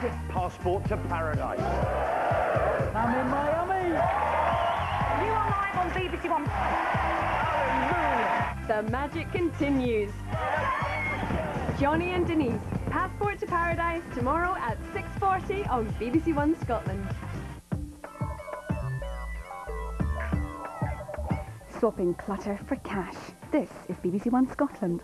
Passport to Paradise. I'm in Miami. You are live on BBC One. The magic continues. Johnny and Denise, Passport to Paradise, tomorrow at 6.40 on BBC One Scotland. Swapping clutter for cash. This is BBC One Scotland.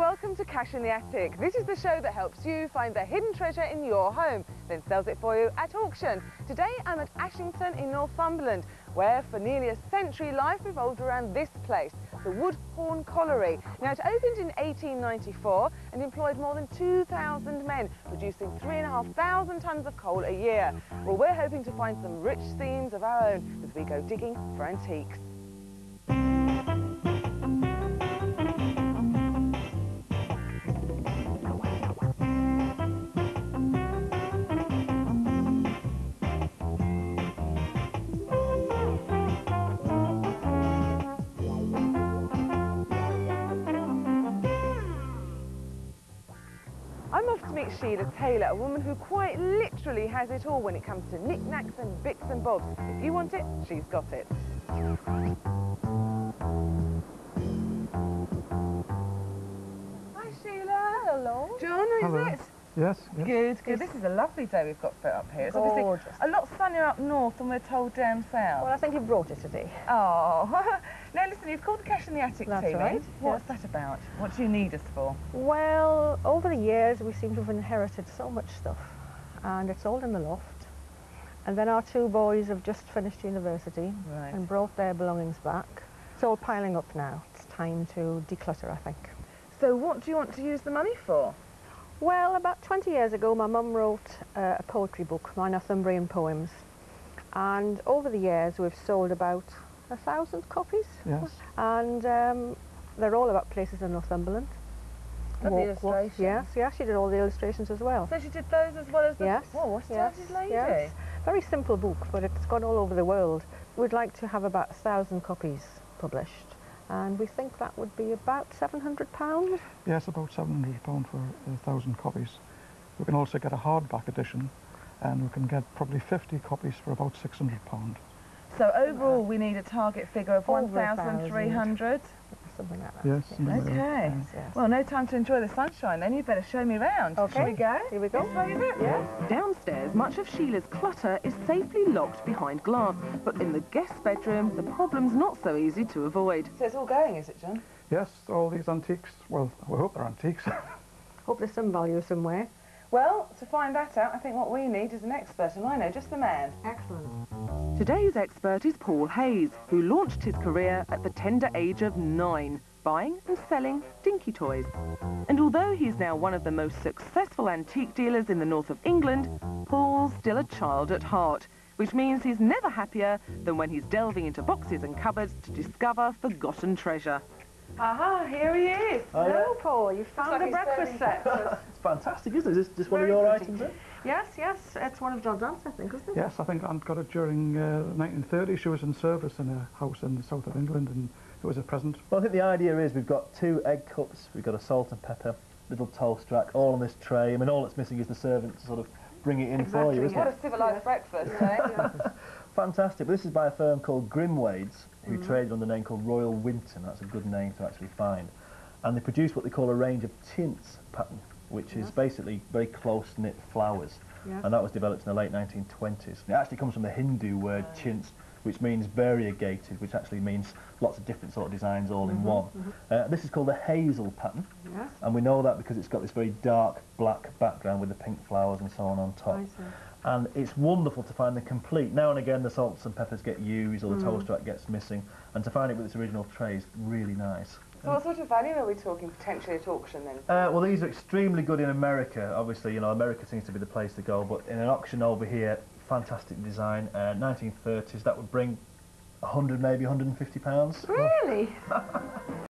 Welcome to Cash in the Attic. This is the show that helps you find the hidden treasure in your home, then sells it for you at auction. Today I'm at Ashington in Northumberland, where for nearly a century life revolved around this place, the Woodhorn Colliery. Now it opened in 1894 and employed more than 2,000 men, producing 3,500 tonnes of coal a year. Well, we're hoping to find some rich themes of our own as we go digging for antiques. I'm off to meet Sheila Taylor, a woman who quite literally has it all when it comes to knickknacks and bits and bobs. If you want it, she's got it. Hi Sheila. Hello. John, is Hello. it? Yes, yes. Good, good. This is a lovely day we've got up here. It's obviously Gorgeous. a lot sunnier up north than we're told down south. Well, I think you brought it today. Oh, now listen, you've called the Cash in the Attic That's me. right, What's that about? What do you need us for? Well, over the years, we seem to have inherited so much stuff, and it's all in the loft. And then our two boys have just finished university Right. and brought their belongings back. It's all piling up now. It's time to declutter, I think. So what do you want to use the money for? Well, about 20 years ago, my mum wrote uh, a poetry book, my Northumbrian poems. And over the years, we've sold about a thousand copies. Yes. And um, they're all about places in Northumberland. Love the Walk- walk- illustrations. Yes, yes, she did all the illustrations as well. So she did those as well as the... Yes, Whoa, what a yes, lady. yes. Very simple book, but it's gone all over the world. We'd like to have about a thousand copies published. And we think that would be about £700. Yes, about £700 for a thousand copies. We can also get a hardback edition and we can get probably 50 copies for about £600. So overall, we need a target figure of Over a 1,300. Something like that. Yes, something Okay. yes. Yes. Well, no time to enjoy the sunshine then. you'd better show me round. Okay. Shall we go? Here we go. This way, is it? Yes. Downstairs, much of Sheila's clutter is safely locked behind glass, but in the guest bedroom, the problem's not so easy to avoid. So it's all going, is it, John? Yes, all these antiques, well, we hope they're antiques. Hope there's some value somewhere. Well, to find that out, I think what we need is an expert, and I know just the man. Excellent. Today's expert is Paul Hayes, who launched his career at the tender age of nine, buying and selling dinky toys. And although he's now one of the most successful antique dealers in the north of England, Paul's still a child at heart, which means he's never happier than when he's delving into boxes and cupboards to discover forgotten treasure. Aha, here he is. Hello, Paul. You found like the breakfast set. It's fantastic, isn't it? Is this just one of Very your pretty. items? Then? yes, yes. It's one of John's aunts, I think, isn't it? yes, I think Aunt got it during uh, the 1930s. She was in service in a house in the south of England and it was a present. Well, I think the idea is we've got two egg cups, we've got a salt and pepper, little toast rack, all on this tray. I mean, all that's missing is the servant to sort of bring it in for you, Exactly, isn't yeah. it? a civilised breakfast, eh? Fantastic. But this is by a firm called Grimwades, who mm-hmm. traded under the name called Royal Winton. That's a good name to actually find. And they produce what they call a range of chintz pattern, which is basically very close-knit flowers. Yes. And that was developed in the late 1920s. It actually comes from the Hindu word chintz, which means variegated, which actually means lots of different sort of designs all in one. Uh, this is called the hazel pattern, Yes. and we know that because it's got this very dark black background with the pink flowers and so on on top. And it's wonderful to find them complete. Now and again the salts and peppers get used or the toast rack gets missing, and to find it with its original tray is really nice. so what sort of value are we talking potentially at auction then? Uh, well, these are extremely good in America. Obviously, you know, America seems to be the place to go. But in an auction over here, fantastic design. Uh, 1930s, that would bring 100, maybe 150 pounds. Really?